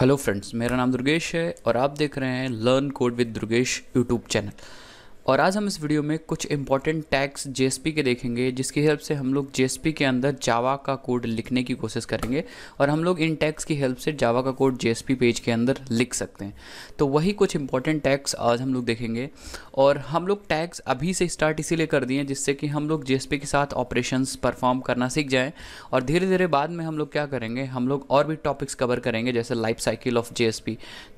Hello friends मेरा नाम दुर्गेश है और आप देख रहे हैं learn code with Durgesh YouTube channel और आज हम इस वीडियो में कुछ इंपॉर्टेंट टैग्स जेएसपी के देखेंगे, जिसकी हेल्प से हम लोग जेएसपी के अंदर जावा का कोड लिखने की कोशिश करेंगे और हम लोग इन टैग्स की हेल्प से जावा का कोड जेएसपी पेज के अंदर लिख सकते हैं। तो वही कुछ इंपॉर्टेंट टैग्स आज हम लोग देखेंगे और हम लोग टैग्स अभी से स्टार्ट इसीलिए कर दिए जिससे कि हम लोग जेएसपी के साथ ऑपरेशन परफॉर्म करना सीख जाएँ और धीरे धीरे बाद में हम लोग क्या करेंगे, हम लोग और भी टॉपिक्स कवर करेंगे, जैसे life cycle of J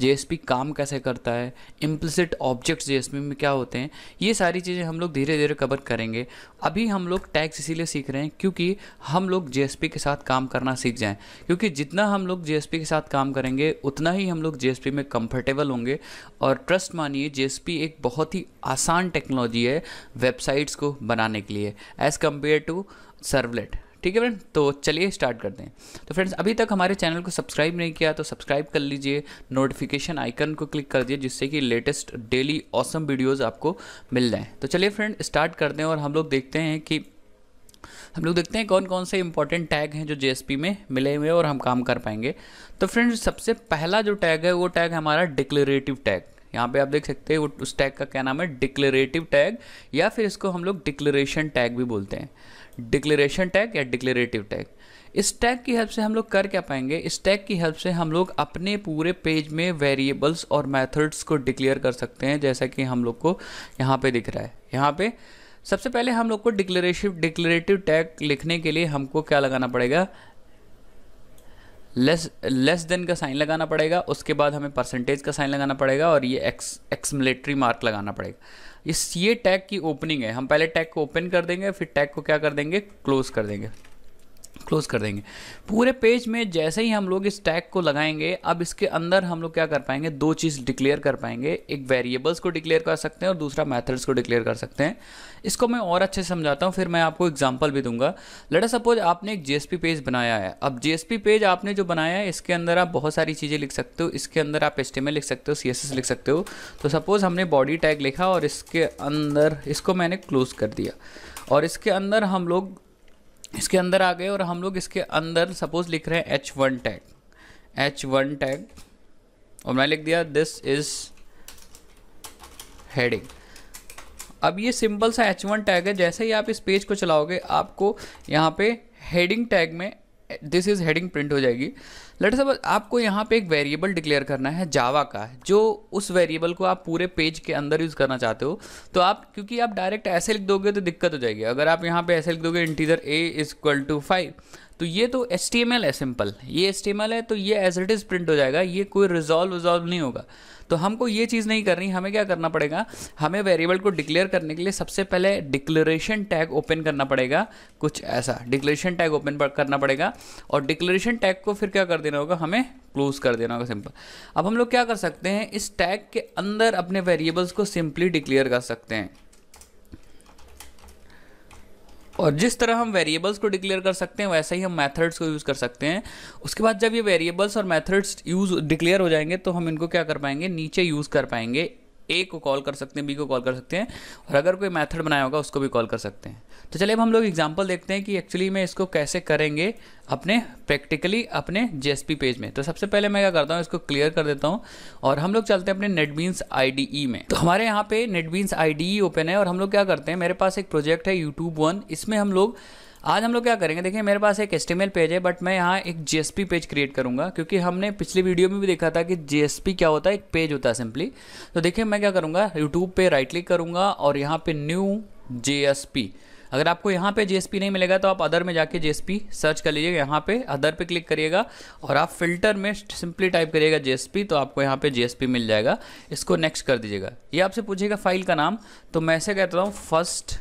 S काम कैसे करता है? इम्प्लिसिट ऑब्जेक्ट्स जे में क्या होते हैं? ये सारी चीज़ें हम लोग धीरे धीरे कवर करेंगे। अभी हम लोग टैक्स इसीलिए सीख रहे हैं क्योंकि हम लोग जी के साथ काम करना सीख जाएँ। क्योंकि जितना हम लोग जी के साथ काम करेंगे, उतना ही हम लोग जी में कंफर्टेबल होंगे। और ट्रस्ट मानिए जी एक बहुत ही आसान टेक्नोलॉजी है वेबसाइट्स को बनाने के लिए एज़ कंपेयर टू सर्वलेट ठीक है फ्रेंड तो चलिए स्टार्ट करते हैं। तो फ्रेंड्स अभी तक हमारे चैनल को सब्सक्राइब नहीं किया तो सब्सक्राइब कर लीजिए नोटिफिकेशन आइकन को क्लिक कर दिए जिससे कि लेटेस्ट डेली ऑसम वीडियोज़ आपको मिल जाएँ। तो चलिए फ्रेंड स्टार्ट करते हैं और हम लोग देखते हैं कि, हम लोग देखते हैं कौन कौन से इंपॉर्टेंट टैग हैं जो जे में मिले हुए और हम काम कर पाएँगे। तो फ्रेंड्स सबसे पहला जो टैग है वो टैग हमारा डिक्लेरेटिव टैग यहाँ पे आप देख सकते हैं, उस टैग का क्या नाम है? डिक्लेरेटिव टैग या फिर इसको हम लोग डिक्लेरेशन टैग भी बोलते हैं। डिक्लेरेशन टैग या डिक्लेरेटिव टैग इस टैग की हेल्प से हम लोग कर क्या पाएँगे? इस टैग की हेल्प से हम लोग अपने पूरे पेज में वेरिएबल्स और मेथड्स को डिक्लेयर कर सकते हैं, जैसा कि हम लोग को यहाँ पे दिख रहा है। यहाँ पे सबसे पहले हम लोग को डिक्लेरेटिव डिक्लेरेटिव टैग लिखने के लिए हमको क्या लगाना पड़ेगा? लेस लेस देन का साइन लगाना पड़ेगा, उसके बाद हमें परसेंटेज का साइन लगाना पड़ेगा और ये एक्स एक्समिलेटरी मार्क लगाना पड़ेगा। इस ये टैग की ओपनिंग है। हम पहले टैग को ओपन कर देंगे, फिर टैग को क्या कर देंगे? क्लोज कर देंगे। क्लोज कर देंगे। पूरे पेज में जैसे ही हम लोग इस टैग को लगाएँगे, अब इसके अंदर हम लोग क्या कर पाएँगे? दो चीज़ डिक्लेयर कर पाएँगे। एक वेरिएबल्स को डिक्लेयर कर सकते हैं और दूसरा मेथड्स को डिक्लेयर कर सकते हैं। इसको मैं और अच्छे से समझाता हूँ, फिर मैं आपको एग्ज़ाम्पल भी दूँगा। लेटा सपोज़ आपने एक जीएसपी पेज बनाया है। अब जीएसपी पेज आपने जो बनाया है, इसके अंदर आप बहुत सारी चीज़ें लिख सकते हो। इसके अंदर आप एस लिख सकते हो, CSS लिख सकते हो। तो सपोज़ हमने बॉडी टैग लिखा और इसके अंदर, इसको मैंने क्लोज कर दिया। और इसके अंदर हम लोग इसके अंदर आ गए और हम लोग इसके अंदर सपोज़ लिख रहे हैं H one tag H one tag और मैं लिख दिया दिस इज़ हेडिंग अब ये सिंपल सा एच वन टैग है, जैसे ही आप इस पेज को चलाओगे, आपको यहाँ पे हेडिंग टैग में दिस इज़ हेडिंग प्रिंट हो जाएगी. लेट सब आपको यहाँ पे एक वेरिएबल डिक्लेयर करना है जावा का, जो उस वेरिएबल को आप पूरे पेज के अंदर यूज़ करना चाहते हो तो आप, क्योंकि आप डायरेक्ट ऐसे लिख दोगे तो दिक्कत हो जाएगी। अगर आप यहाँ पे ऐसे लिख दोगे integer A is equal to five तो ये तो एस है सिंपल ये एस है तो ये एज इट इज़ प्रिंट हो जाएगा, ये कोई रिजॉल्व विजॉल्व नहीं होगा। तो हमको ये चीज़ नहीं करनी, हमें क्या करना पड़ेगा? हमें वेरिएबल को डिक्लेयर करने के लिए सबसे पहले डिक्लेरेशन टैग ओपन करना पड़ेगा, कुछ ऐसा। डिक्लेरेशन टैग ओपन करना पड़ेगा, और डिक्लेरेशन टैग को फिर क्या कर देना होगा, हमें क्लोज कर देना होगा सिंपल अब हम लोग क्या कर सकते हैं, इस टैग के अंदर अपने वेरिएबल्स को सिंपली डिक्लेयर कर सकते हैं. और जिस तरह हम वेरिएबल्स को डिक्लेयर कर सकते हैं, वैसे ही हम मेथड्स को यूज़ कर सकते हैं. उसके बाद जब ये वेरिएबल्स और मेथड्स यूज़ डिक्लेयर हो जाएँगे तो हम इनको क्या कर पाएँगे? नीचे यूज़ कर पाएँगे. ए को कॉल कर सकते हैं बी को कॉल कर सकते हैं, और अगर कोई मेथड बनाया होगा, उसको भी कॉल कर सकते हैं। तो चलिए अब हम लोग एग्जांपल देखते हैं कि एक्चुअली में इसको कैसे करेंगे अपने प्रैक्टिकली अपने जेएसपी पेज में। तो सबसे पहले मैं क्या करता हूँ, इसको क्लियर कर देता हूँ, और हम लोग चलते हैं अपने नेटबीन्स आई में। तो हमारे यहाँ पे नेटबीन्स आई ओपन है, और हम लोग क्या करते हैं, मेरे पास एक प्रोजेक्ट है यूट्यूब वन इसमें हम लोग आज हम लोग क्या करेंगे? देखिए, मेरे पास एक एस्टिमेल पेज है बट मैं यहाँ एक जीएसपी पेज क्रिएट करूँगा, क्योंकि हमने पिछली वीडियो में भी देखा था कि जीएसपी क्या होता है? एक पेज होता है सिंपली तो देखिए, मैं क्या करूँगा? यूट्यूब पे राइट क्लिक करूँगा और यहाँ पे न्यू जे अगर आपको यहाँ पे जे नहीं मिलेगा तो आप अदर में जाके जे सर्च कर लीजिएगा। यहाँ पे अदर पे क्लिक करिएगा और आप फ़िल्टर में सिंपली टाइप करिएगा जे तो आपको यहाँ पे जे मिल जाएगा। इसको नेक्स्ट कर दीजिएगा। ये आपसे पूछेगा फ़ाइल का नाम तो मैं ऐसे कहता हूँ फ़र्स्ट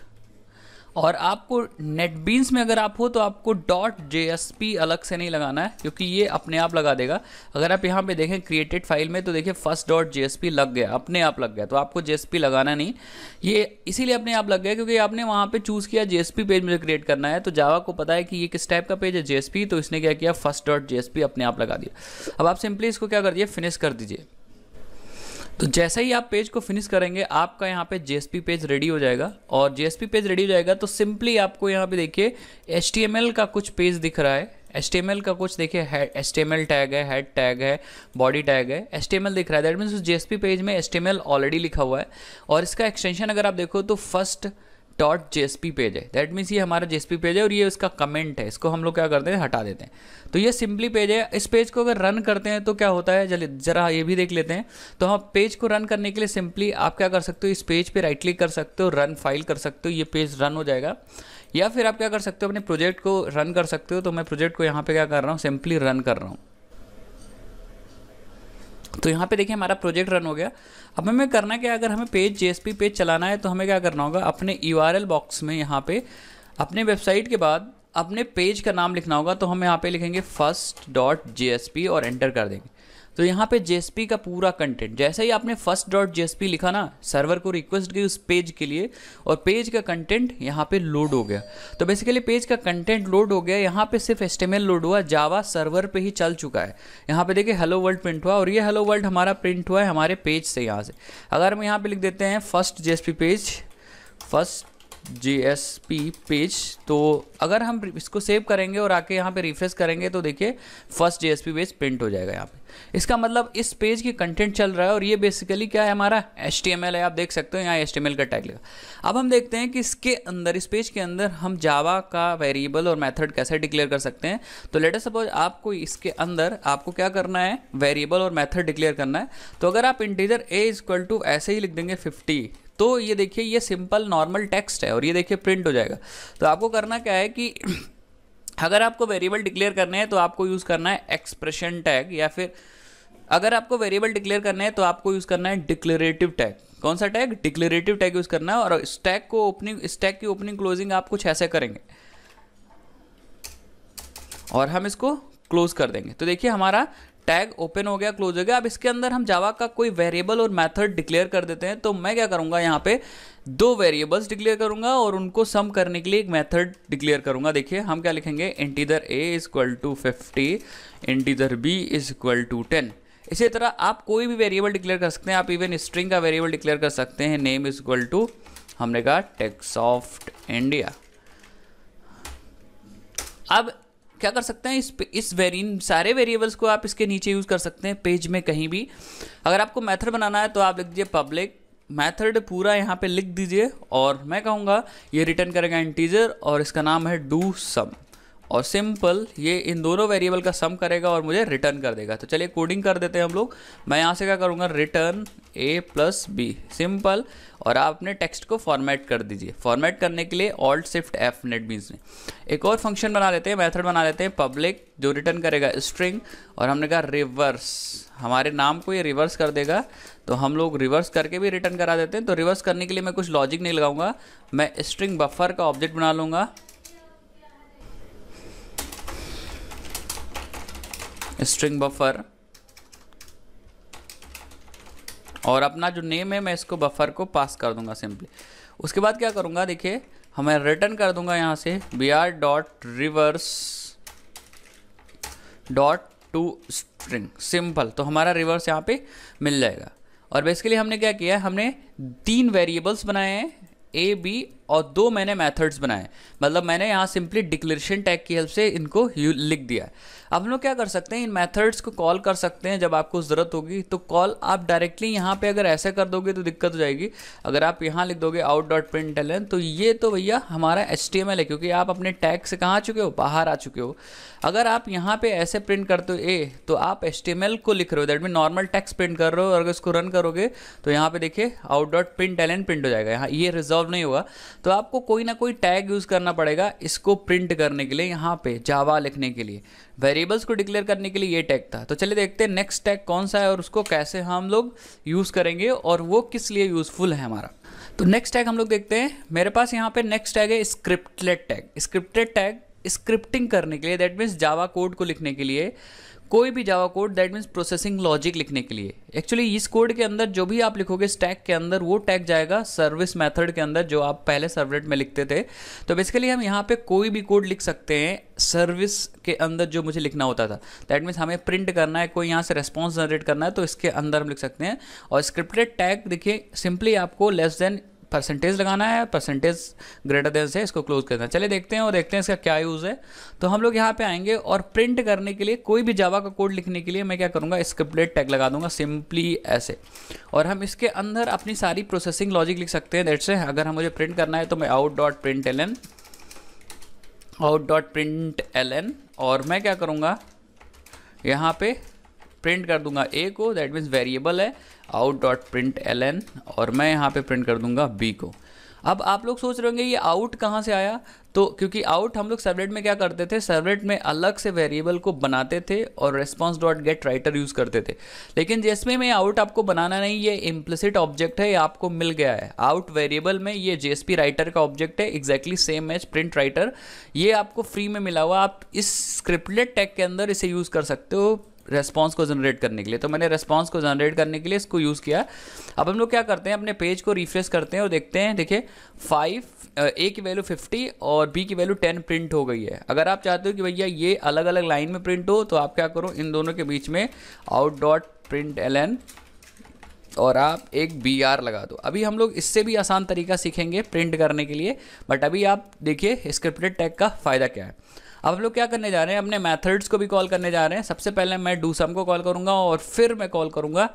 और आपको नेटबीन्स में अगर आप हो तो आपको डॉट जे अलग से नहीं लगाना है, क्योंकि ये अपने आप लगा देगा। अगर आप यहाँ पे देखें क्रिएटेड फ़ाइल में तो देखिए फ़र्स्ट डॉट जे लग गया, अपने आप लग गया तो आपको जे लगाना नहीं। ये इसीलिए अपने आप लग गया, क्योंकि आपने वहाँ पर चूज़ किया जे पेज मुझे क्रिएट करना है तो जावा को पता है कि ये किस टाइप का पेज है जे तो इसने क्या किया फ़र्स्ट डॉट जे अपने आप लगा दिया। अब आप सिंपली इसको क्या कर दिए फिनिश कर दीजिए। तो जैसे ही आप पेज को फिनिश करेंगे, आपका यहाँ पे जेएसपी पेज रेडी हो जाएगा। और जेएसपी पेज रेडी हो जाएगा तो सिंपली आपको यहाँ पे देखिए एच का कुछ पेज दिख रहा है। एस का कुछ देखिए एस टैग है हेड टैग है बॉडी टैग है एस दिख रहा है। दैट मीन्स उस जे पेज में एस ऑलरेडी लिखा हुआ है। और इसका एक्सटेंशन अगर आप देखो तो फ़र्स्ट डॉट जेएसपी पेज है। दैट मीन्स ये हमारा जेएसपी पेज है और ये उसका कमेंट है। इसको हम लोग क्या करते हैं? हटा देते हैं। तो ये सिंपली पेज है। इस पेज को अगर रन करते हैं तो क्या होता है? जरा ये भी देख लेते हैं। तो हम पेज को रन करने के लिए सिंपली आप क्या कर सकते हो? इस पेज पे राइट क्लिक कर सकते हो रन फ़ाइल कर सकते हो। ये पेज रन हो जाएगा। या फिर आप क्या कर सकते हो? अपने प्रोजेक्ट को रन कर सकते हो। तो मैं प्रोजेक्ट को यहाँ पर क्या कर रहा हूँ? सिंपली रन कर रहा हूँ। तो यहाँ पे देखिए हमारा प्रोजेक्ट रन हो गया। अब हमें करना क्या अगर हमें पेज जेएसपी पेज चलाना है तो हमें क्या करना होगा? अपने URL बॉक्स में यहाँ पे अपने वेबसाइट के बाद अपने पेज का नाम लिखना होगा तो हम यहाँ पे लिखेंगे फ़र्स्ट डॉट जे और एंटर कर देंगे। तो यहाँ पे जेएसपी का पूरा कंटेंट जैसे ही आपने फ़र्स्ट डॉट जेएसपी लिखा ना सर्वर को रिक्वेस्ट की उस पेज के लिए, और पेज का कंटेंट यहाँ पे लोड हो गया। तो बेसिकली पेज का कंटेंट लोड हो गया, यहाँ पे सिर्फ़ एस्टेमेल लोड हुआ जावा सर्वर पे ही चल चुका है। यहाँ पे देखिए हेलो वर्ल्ड प्रिंट हुआ, और ये हेलो वर्ल्ड हमारा प्रिंट हुआ है, हमारे पेज से यहाँ से। अगर हम यहाँ पर लिख देते हैं फ़र्स्ट जेएसपी पेज फ़र्स्ट जी पेज तो अगर हम इसको सेव करेंगे और आके यहाँ पे रिफ्रेश करेंगे तो देखिए फ़र्स्ट जी पेज प्रिंट हो जाएगा यहाँ पे। इसका मतलब इस पेज की कंटेंट चल रहा है और ये बेसिकली क्या है हमारा? एच है, आप देख सकते हो, यहाँ एच का टैग लगा। अब हम देखते हैं कि इसके अंदर, इस पेज के अंदर हम जावा का वेरिएबल और मैथड कैसे डिक्लेयर कर सकते हैं। तो लेटर सपोज़ आपको इसके अंदर आपको क्या करना है? वेरिएबल और मैथड डिक्लेयर करना है। तो अगर आप इंटीजर ए इक्वल टू ऐसे ही लिख देंगे फिफ्टी तो ये देखिए, ये सिंपल नॉर्मल टेक्स्ट है और ये देखिए प्रिंट हो जाएगा। तो आपको करना क्या है कि अगर आपको वेरिएबल डिक्लेयर करने हैं तो आपको यूज़ करना है एक्सप्रेशन टैग या फिर अगर आपको वेरिएबल डिक्लेयर करना है तो आपको यूज़ करना है डिक्लेरेटिव टैग कौन सा टैग डिक्लेरेटिव टैग यूज़ करना है और इस टैग को ओपनिंग इस टैग की ओपनिंग क्लोजिंग आप कुछ ऐसे करेंगे। और हम इसको क्लोज कर देंगे। तो देखिए हमारा टैग ओपन हो गया, क्लोज हो गया। अब इसके अंदर हम जावा का कोई वेरिएबल और मेथड डिक्लेयर कर देते हैं तो मैं क्या करूँगा, यहाँ पे दो वेरिएबल्स डिक्लेयर करूँगा और उनको सम करने के लिए एक मेथड डिक्लेयर करूँगा। देखिए, हम क्या लिखेंगे? Integer A is equal to fifty integer B is equal to ten इसी तरह आप कोई भी वेरिएबल डिक्लेयर कर सकते हैं, आप इवन स्ट्रिंग का वेरिएबल डिक्लेयर कर सकते हैं। नेम इज़ इक्वल टू हमने कहा टेक्सॉफ्ट इंडिया अब क्या कर सकते हैं? इस इस वेरियन सारे वेरिएबल्स को आप इसके नीचे यूज़ कर सकते हैं पेज में कहीं भी। अगर आपको मेथड बनाना है तो आप लिख दीजिए पब्लिक मेथड पूरा यहाँ पे लिख दीजिए। और मैं कहूँगा, ये रिटर्न करेगा इंटीजर और इसका नाम है डू सम और सिंपल, ये इन दोनों वेरिएबल का सम करेगा और मुझे रिटर्न कर देगा। तो चलिए कोडिंग कर देते हैं हम लोग। मैं यहाँ से क्या करूँगा? Return A plus B simple. और आप अपने टेक्स्ट को फॉर्मेट कर दीजिए। फॉर्मेट करने के लिए ऑल्ट शिफ्ट एफ़ नेट मीन्स ने एक और फ़ंक्शन बना लेते हैं मेथड बना लेते हैं पब्लिक जो रिटर्न करेगा स्ट्रिंग और हमने कहा रिवर्स हमारे नाम को ये रिवर्स कर देगा। तो हम लोग रिवर्स करके भी रिटर्न करा देते हैं। तो रिवर्स करने के लिए मैं कुछ लॉजिक नहीं लगाऊँगा। मैं स्ट्रिंग बफर का ऑब्जेक्ट बना लूँगा। स्ट्रिंग बफर और अपना जो नेम है, मैं इसको बफर को पास कर दूँगा सिंपली उसके बाद क्या करूँगा, देखिए, हमें रिटर्न कर दूँगा यहाँ से B R dot reverse dot to string simple तो हमारा रिवर्स यहाँ पे मिल जाएगा. और बेसिकली हमने क्या किया है हमने तीन वेरिएबल्स बनाए हैं ए बी और दो मैंने मेथड्स बनाए। मतलब मैंने यहाँ सिंपली डिक्लेरेशन टैग की हेल्प से इनको लिख दिया है। अब लोग क्या कर सकते हैं? इन मेथड्स को कॉल कर सकते हैं जब आपको ज़रूरत होगी। तो कॉल आप डायरेक्टली यहाँ पे अगर ऐसे कर दोगे तो दिक्कत हो जाएगी। अगर आप यहाँ लिख दोगे आउट डॉट प्रिंट एलएन तो ये तो भैया हमारा एच है, क्योंकि आप अपने टैग से कहाँ आ चुके हो? बाहर आ चुके हो। अगर आप यहाँ पे ऐसे प्रिंट करते हो ए तो आप एच को लिख रहे हो। That mean normal text print कर रहे हो और अगर इसको रन करोगे तो यहाँ पे देखिए out dot print LN print हो जाएगा। यहाँ ये रिजॉल्व नहीं होगा। तो आपको कोई ना कोई टैग यूज़ करना पड़ेगा इसको प्रिंट करने के लिए यहाँ पे, जावा लिखने के लिए। वेरिएबल्स को डिक्लेयर करने के लिए ये टैग था। तो चलिए देखते हैं नेक्स्ट टैग कौन सा है और उसको कैसे हम लोग यूज़ करेंगे और वो किस लिए यूज़फुल है हमारा। तो नेक्स्ट टैग हम लोग देखते हैं। मेरे पास यहाँ पे नेक्स्ट टैग है scriptlet tag. Scripted tag, scripting करने के लिए, दैट मीन्स जावा कोड को लिखने के लिए कोई भी Java code that means processing logic लिखने के लिए। एक्चुअली इस कोड के अंदर जो भी आप लिखोगे स्टैक के अंदर वो टैग जाएगा सर्विस मेथड के अंदर, जो आप पहले सर्वलेट में लिखते थे। तो बेसिकली हम यहाँ पे कोई भी कोड लिख सकते हैं सर्विस के अंदर जो मुझे लिखना होता था। दैट मीन्स हमें प्रिंट करना है, कोई यहाँ से रेस्पॉन्स जनरेट करना है तो इसके अंदर हम लिख सकते हैं। और स्क्रिप्टेड टैग देखिए सिंपली आपको लेस देन परसेंटेज लगाना है परसेंटेज ग्रेटर देन से इसको क्लोज करना है। चलिए देखते हैं और देखते हैं इसका क्या यूज़ है। तो हम लोग यहाँ पे आएँगे और प्रिंट करने के लिए, कोई भी जावा का कोड लिखने के लिए मैं क्या करूँगा स्क्रिप्टेड टैग लगा दूँगा सिंपली ऐसे। और हम इसके अंदर अपनी सारी प्रोसेसिंग लॉजिक लिख सकते हैं डेट से अगर हम मुझे प्रिंट करना है तो मैं out dot print L N out dot print L N और मैं क्या करूँगा, यहाँ पे प्रिंट कर दूँगा ए को दैट मीन्स वेरिएबल है। Out dot print L N और मैं यहाँ पे प्रिंट कर दूँगा बी को। अब आप लोग सोच रहे होंगे, ये आउट कहाँ से आया? तो क्योंकि आउट हम लोग सर्वलेट में क्या करते थे? सर्वलेट में अलग से वेरिएबल को बनाते थे और response dot get writer use करते थे। लेकिन जिसमें में आउट आपको बनाना नहीं, ये इम्प्लिसिट ऑब्जेक्ट है, ये आपको मिल गया है। आउट वेरिएबल में ये जेएसपी राइटर का ऑब्जेक्ट है exactly same as print writer ये आपको फ्री में मिला हुआ, आप इस स्क्रिप्टलेट टैग के अंदर इसे यूज़ कर सकते हो। रेस्पॉन्स को जनरेट करने के लिए। तो मैंने रेस्पॉन्स को जनरेट करने के लिए इसको यूज़ किया। अब हम लोग क्या करते हैं, अपने पेज को रिफ्रेश करते हैं और देखते हैं, देखिए फाइव ए की वैल्यू फिफ्टी और बी की वैल्यू टेन प्रिंट हो गई है। अगर आप चाहते हो कि भैया ये अलग अलग लाइन में प्रिंट हो तो आप क्या करो, इन दोनों के बीच में out dot print L N और आप एक बी आर लगा दो। अभी हम लोग इससे भी आसान तरीका सीखेंगे प्रिंट करने के लिए बट अभी आप देखिए स्क्रिप्टेड टैग का फ़ायदा क्या है। अब हम लोग क्या करने जा रहे हैं? अपने मैथड्स को भी कॉल करने जा रहे हैं। सबसे पहले मैं डू सम को कॉल करूँगा और फिर मैं कॉल करूँगा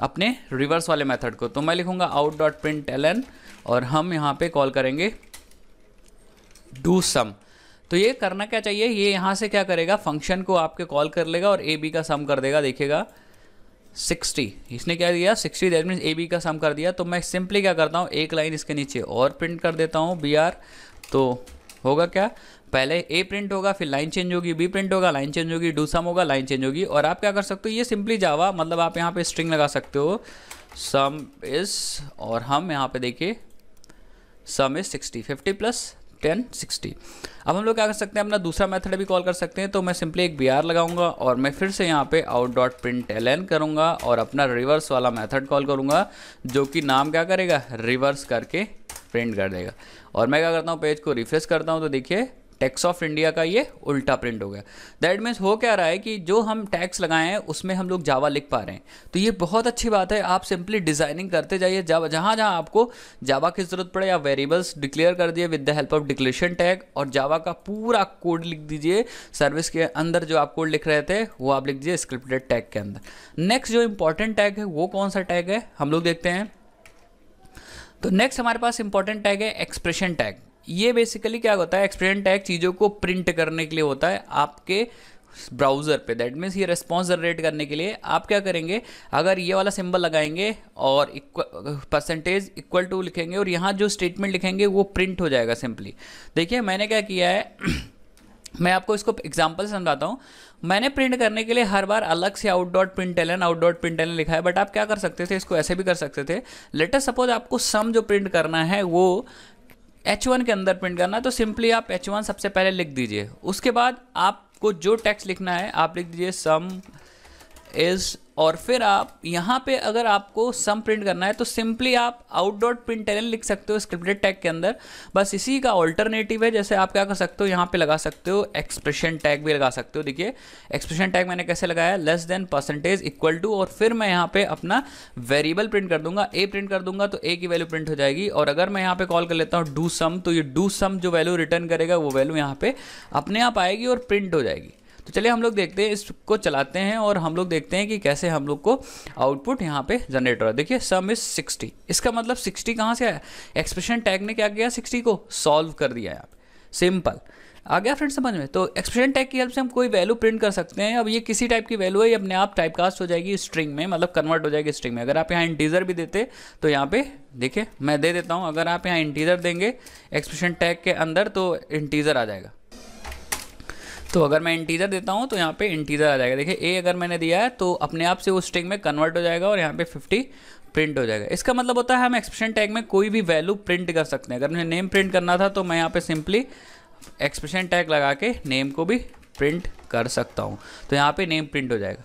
अपने रिवर्स वाले मैथड को। तो मैं लिखूँगा out dot print L N और हम यहाँ पे कॉल करेंगे डू सम तो ये करना क्या चाहिए? ये यहाँ से क्या करेगा? फ़ंक्शन को आपके कॉल कर लेगा और ए बी का सम कर देगा। देखिएगा सिक्सटी इसने क्या दिया? Sixty that means A B का सम कर दिया। तो मैं सिंपली क्या करता हूँ? एक लाइन इसके नीचे और प्रिंट कर देता हूँ बी आर तो होगा क्या? पहले ए प्रिंट होगा, फिर लाइन चेंज होगी बी प्रिंट होगा लाइन चेंज होगी डू सम होगा लाइन चेंज होगी। और आप क्या कर सकते हो, ये सिंपली जावा मतलब आप यहाँ पे स्ट्रिंग लगा सकते हो। सम इज़ और हम यहाँ पे देखिए sum is sixty fifty plus ten sixty अब हम लोग क्या कर सकते हैं, अपना दूसरा मेथड भी कॉल कर सकते हैं तो मैं सिंपली एक बी आर लगाऊँगा, और मैं फिर से यहाँ पे out dot print L N करूँगा, और अपना रिवर्स वाला मेथड कॉल करूँगा, जो कि नाम क्या करेगा रिवर्स करके प्रिंट कर देगा। और मैं क्या करता हूँ पेज को रिफ्रेश करता हूँ तो देखिए टैक्स ऑफ़ इंडिया का ये उल्टा प्रिंट हो गया। दैट मीन्स हो क्या रहा है कि जो हम टैक्स लगाए हैं, उसमें हम लोग जावा लिख पा रहे हैं। तो ये बहुत अच्छी बात है, आप सिंपली डिज़ाइनिंग करते जाइए जावा जहाँ जहाँ आपको जावा की ज़रूरत पड़े या वेरिएबल्स डिक्लेयर कर दिए with the help of declaration tag और जावा का पूरा कोड लिख दीजिए सर्विस के अंदर जो आप कोड लिख रहे थे, वो आप लिख दीजिए स्क्रिप्टेड टैग के अंदर। नेक्स्ट जो इंपॉर्टेंट टैग है, वो कौन सा टैग है? हम लोग देखते हैं। तो नेक्स्ट हमारे पास इंपॉर्टेंट टैग है एक्सप्रेशन टैग ये बेसिकली क्या होता है एक्सप्रेशन टैग चीज़ों को प्रिंट करने के लिए होता है आपके ब्राउज़र पे। दैट मीन्स ये रिस्पॉन्स जनरेट करने के लिए आप क्या करेंगे, अगर ये वाला सिंबल लगाएँगे और परसेंटेज इक्वल टू लिखेंगे और यहाँ जो स्टेटमेंट लिखेंगे वो प्रिंट हो जाएगा सिंपली देखिए, मैंने क्या किया है, मैं आपको इसको एग्ज़ाम्पल समझाता हूँ। मैंने प्रिंट करने के लिए हर बार अलग से out dot print LN out dot print LN लिखा है बट आप क्या कर सकते थे, इसको ऐसे भी कर सकते थे। लेटर सपोज़ आपको सम जो प्रिंट करना है वो एच वन के अंदर प्रिंट करना है तो सिंपली आप एच वन सबसे पहले लिख दीजिए। उसके बाद आपको जो टेक्स्ट लिखना है, आप लिख दीजिए सम इज़ और फिर आप यहाँ पे अगर आपको सम प्रिंट करना है तो सिंपली आप आउट डॉट प्रिंट लिख सकते हो स्क्रिप्टेड टैग के अंदर। बस इसी का ऑल्टरनेटिव है, जैसे आप क्या कर सकते हो, यहाँ पे लगा सकते हो एक्सप्रेशन टैग भी लगा सकते हो। देखिए एक्सप्रेशन टैग मैंने कैसे लगाया? Less than percentage equal to और फिर मैं यहाँ पे अपना वेरिएबल प्रिंट कर दूँगा। ए प्रिंट कर दूँगा तो ए की वैल्यू प्रिंट हो जाएगी। और अगर मैं यहाँ पे कॉल कर लेता हूँ डू सम तो ये डू सम जो वैल्यू रिटर्न करेगा, वो वैल्यू यहाँ पे अपने आप आएगी और प्रिंट हो जाएगी। तो चलिए हम लोग देखते हैं, इसको चलाते हैं और हम लोग देखते हैं कि कैसे हम लोग को आउटपुट यहाँ पे जनरेट हो रहा है। देखिए सम इज़ सिक्सटी इसका मतलब सिक्सटी कहाँ से आया? एक्सप्रेशन टैग ने क्या किया सिक्सटी को? सॉल्व कर दिया यहाँ सिंपल आ गया फ्रेंड समझ में? तो एक्सप्रेशन टैग की हेल्प से हम कोई वैल्यू प्रिंट कर सकते हैं। अब ये किसी टाइप की वैल्यू है, ये अपने आप टाइप कास्ट हो जाएगी स्ट्रिंग में मतलब कन्वर्ट हो जाएगी स्ट्रिंग में। अगर आप यहाँ इंटीजर भी देते तो यहाँ पे देखिए, मैं दे देता हूँ। अगर आप यहाँ इंटीजर देंगे एक्सप्रेशन टैग के अंदर तो इंटीजर आ जाएगा। तो अगर मैं इंटीजर देता हूँ तो यहाँ पे इंटीजर आ जाएगा। देखिए ए अगर मैंने दिया है तो अपने आप से वो स्ट्रिंग में कन्वर्ट हो जाएगा और यहाँ पे 50 प्रिंट हो जाएगा। इसका मतलब होता है हम एक्सप्रेशन टैग में कोई भी वैल्यू प्रिंट कर सकते हैं। अगर मुझे नेम प्रिंट करना था तो मैं यहाँ पे सिंपली एक्सप्रेशन टैग लगा के नेम को भी प्रिंट कर सकता हूँ। तो यहाँ पे नेम प्रिंट हो जाएगा।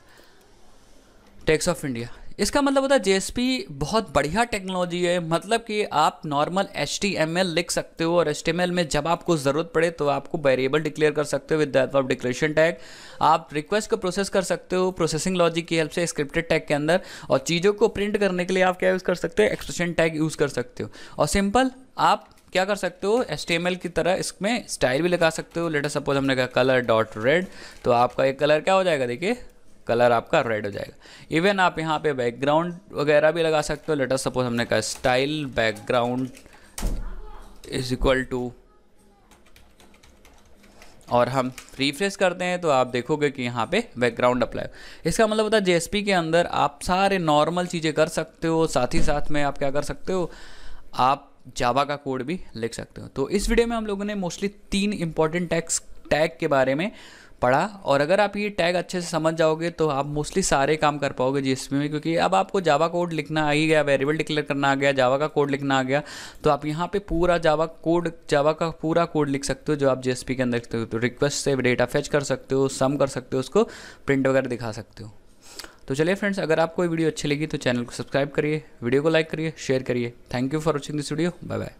टैक्स ऑफ़ इंडिया इसका मतलब होता है जेएसपी बहुत बढ़िया टेक्नोलॉजी है। मतलब कि आप नॉर्मल HTML लिख सकते हो और एच में जब आपको ज़रूरत पड़े तो आपको वेरिएबल डिक्लेयर कर सकते हो विद ऑफ़ डिक्लेरेशन टैग आप रिक्वेस्ट को प्रोसेस कर सकते हो प्रोसेसिंग लॉजिक की हेल्प से स्क्रिप्टेड टैग के अंदर और चीज़ों को प्रिंट करने के लिए आप क्या यूज़ कर सकते हो? एक्सप्रेशन टैग यूज़ कर सकते हो। और सिंपल आप क्या कर सकते हो? एस की तरह इसमें स्टाइल भी लगा सकते हो। लेटर सपोज़ हमने कहा कलर डॉट रेड तो आपका एक कलर क्या हो जाएगा? देखिए कलर आपका रेड हो जाएगा। इवन आप यहाँ पे बैकग्राउंड वगैरह भी लगा सकते हो। लेटर सपोज़ हमने कहा style background is equal to और हम रिफ्रेश करते हैं तो आप देखोगे कि यहाँ पे बैकग्राउंड अप्लाई इसका मतलब होता है जेएसपी के अंदर आप सारे नॉर्मल चीज़ें कर सकते हो। साथ ही साथ में आप क्या कर सकते हो? आप जावा का कोड भी लिख सकते हो। तो इस वीडियो में हम लोगों ने मोस्टली तीन इंपॉर्टेंट टैक्स टैग के बारे में पढ़ा और अगर आप ये टैग अच्छे से समझ जाओगे तो आप मोस्टली सारे काम कर पाओगे जीएसपी में, क्योंकि अब आपको जावा कोड लिखना आ ही गया, वेरिएबल डिक्लेयर करना आ गया, जावा का कोड लिखना आ गया तो आप यहाँ पे पूरा जावा कोड, जावा का पूरा कोड लिख सकते हो जो आप जीएसपी के अंदर लिखते हो। तो रिक्वेस्ट से डेटा फेच कर सकते हो, सम कर सकते हो, उसको प्रिंट वगैरह दिखा सकते हो। तो चलिए फ्रेंड्स, अगर आपको वीडियो अच्छी लगी तो चैनल को सब्सक्राइब करिए, वीडियो को लाइक करिए, शेयर करिए। Thank you for watching this video, bye bye.